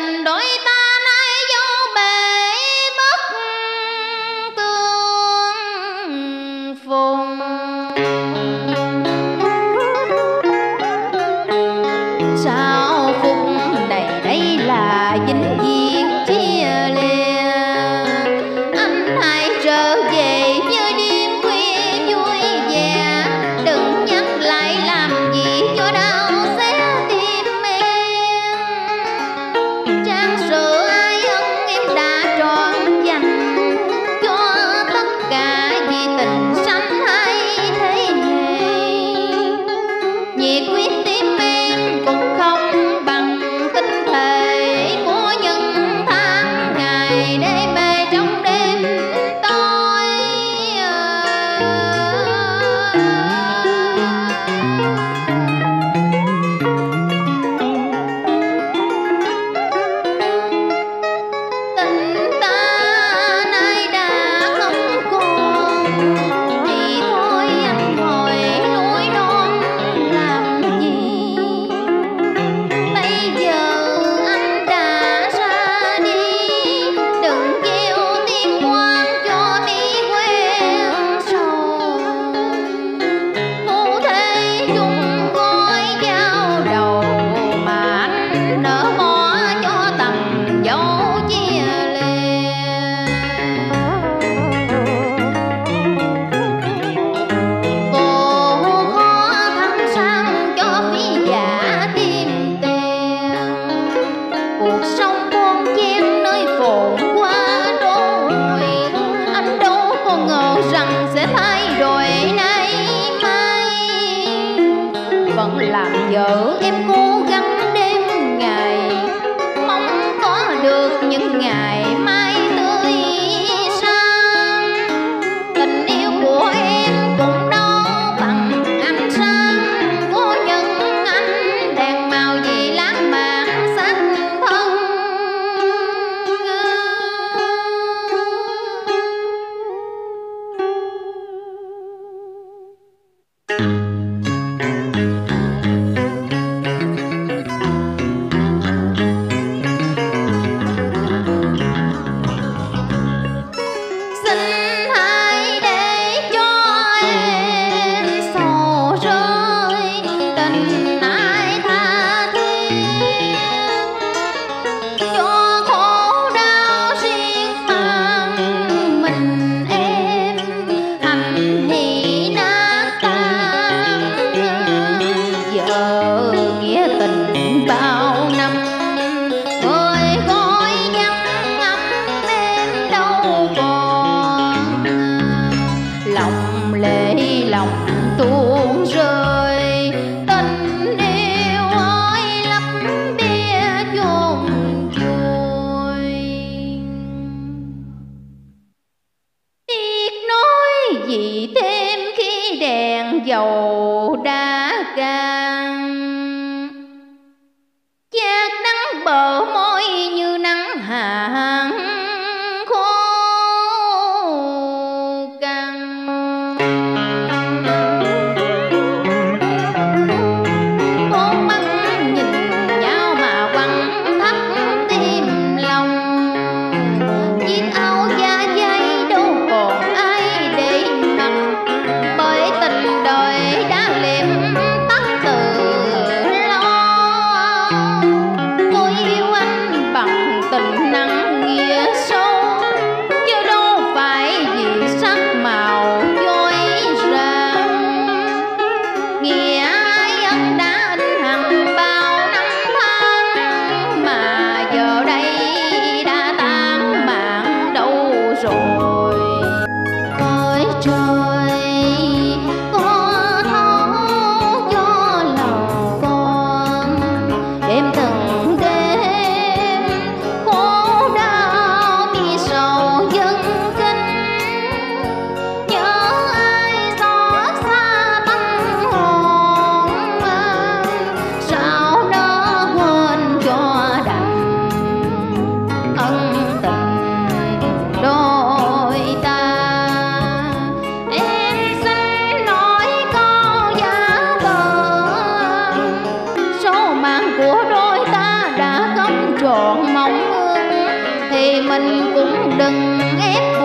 tình đối vẫn làm vợ. Em cố gắng đêm ngày mong có được những ngày trọn mong ước thì mình cũng đừng ép